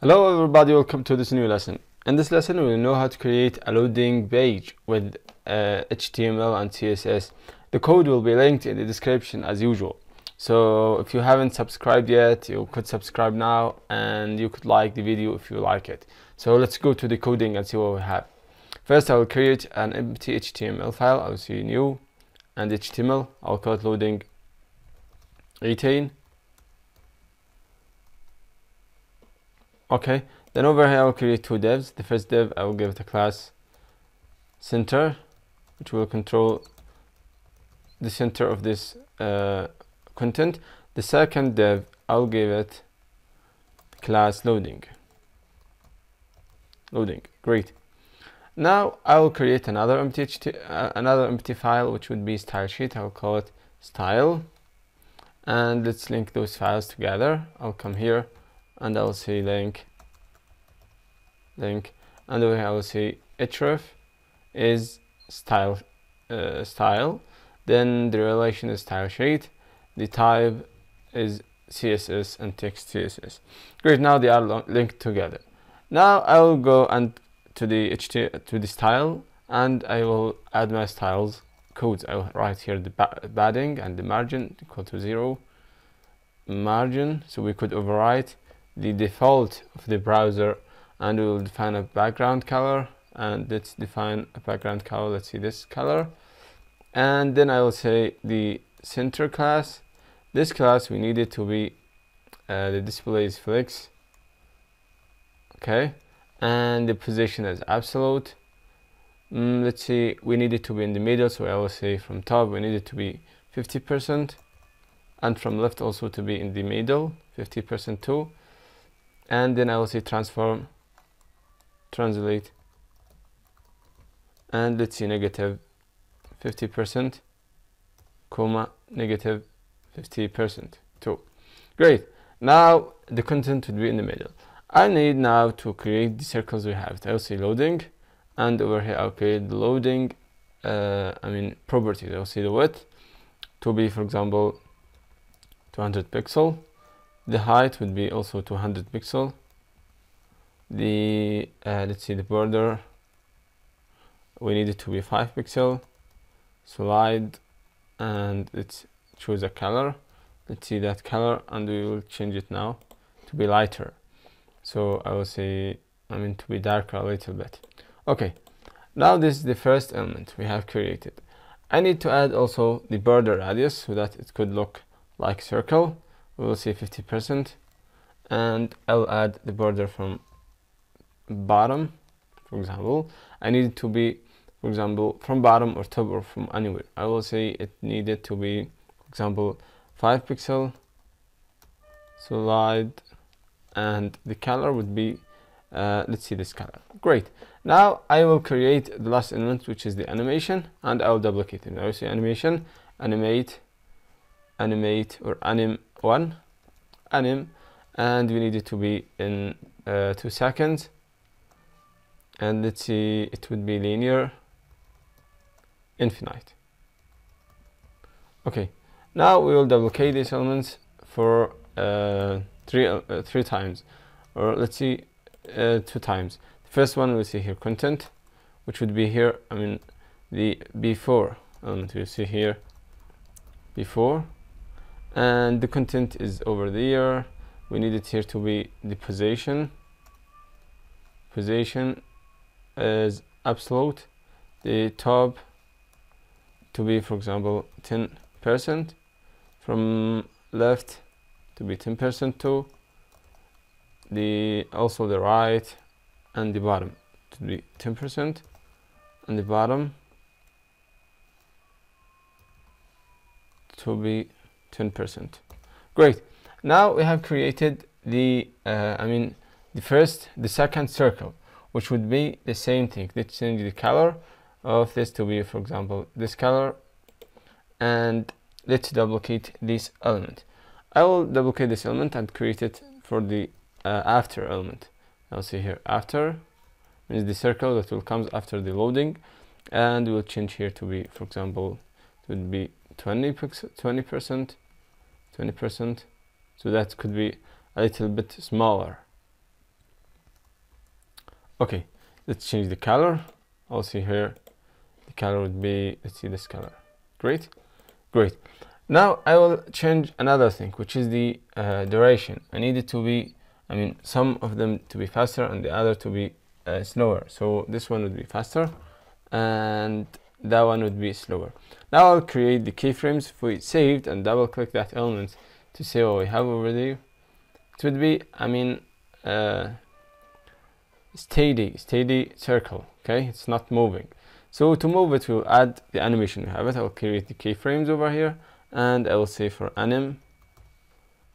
Hello everybody, welcome to this new lesson. In this lesson we will know how to create a loading page with uh, HTML and CSS. The code will be linked in the description as usual. So if you haven't subscribed yet, you could subscribe now and you could like the video if you like it. So let's go to the coding and see what we have. First I will create an empty HTML file. I will see new and HTML. I'll call it loading 18 okay then over here I'll create two divs the first div I will give it a class center which will control the center of this uh, content. The second div I'll give it class loading. Loading great. Now I will create another empty uh, another empty file which would be style sheet. I'll call it style. And let's link those files together. I'll come here and I'll say link. Link. And I will say href is style uh, style. Then the relation is style sheet. The type is css and text css great now they are linked together. Now I will go and to the ht to the style and I will add my styles codes. I will write here the padding and the margin equal to zero margin. So we could overwrite the default of the browser and we will define a background color. And let's define a background color. Let's see this color. And then I will say the center class. This class we need it to be uh, the display is flex. Okay. And the position is absolute. Mm, let's see. We need it to be in the middle. So I will say from top we need it to be 50 percent. And from left also to be in the middle 50 percent too and then I will say transform translate and let's see negative negative 50 percent comma negative negative 50 percent. Too great. Now the content would be in the middle. I need now to create the circles we have. I'll say loading and over here I'll create the loading uh, I mean properties. I'll see the width to be for example 200 pixel the height would be also 200 pixel. The uh, let's see the border we need it to be 5 pixel. Slide and let's choose a color. Let's see that color and we will change it now to be lighter. So I will say I mean to be darker a little bit. Okay now this is the first element we have created. I need to add also the border radius so that it could look like circle we will say 50 percent. And I'll add the border from bottom for example. I need it to be for example from bottom or top or from anywhere. I will say it needed to be for example 5 pixel slide and the color would be uh, let's see this color. Great. Now I will create the last element which is the animation and I will duplicate it. I will say animation animate animate or anim one anim and we need it to be in uh, two seconds. And let's see it would be linear infinite. Okay now we will duplicate these elements for uh, three uh, three times or let's see uh, two times. The first one we'll see here content which would be here I mean the before element you see here before and the content is over there. We need it here to be the position. Position is absolute. The top to be for example 10 percent. From left to be 10 percent too. The also the right and the bottom to be 10 percent. And the bottom to be 10 percent. Great. Now we have created the uh, I mean the first the second circle which would be the same thing. Let's change the color of this to be for example this color. And let's duplicate this element. I will duplicate this element and create it for the uh, after element. I'll see here after means the circle that will comes after the loading. And we'll change here to be for example it would be 20 20 percent 20 percent. So that could be a little bit smaller. Okay let's change the color. I'll see here. The color would be let's see this color. Great great. Now I will change another thing which is the uh, duration. I need it to be I mean some of them to be faster and the other to be uh, slower. So this one would be faster. And that one would be slower. Now I'll create the keyframes for it saved and double click that element to see what we have over there. It would be I mean uh, steady steady circle okay? It's not moving. So to move it we'll add the animation we have it. I'll create the keyframes over here and I will say for anim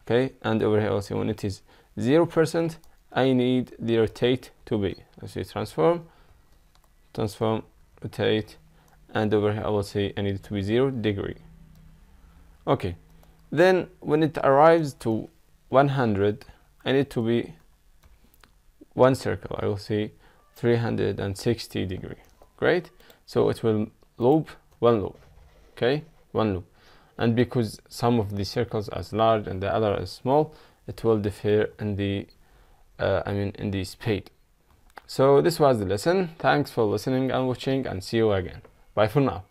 okay? And over here I'll say when it is zero percent I need the rotate to be. Let's say transform transform rotate and over here I will say I need it to be zero degree. Okay then when it arrives to 100 I need to be one circle I will say 360 degree great? So it will loop one loop okay? One loop. And because some of the circles are large and the other is small it will differ in the uh, I mean in the speed. So this was the lesson. Thanks for listening and watching and see you again bye for now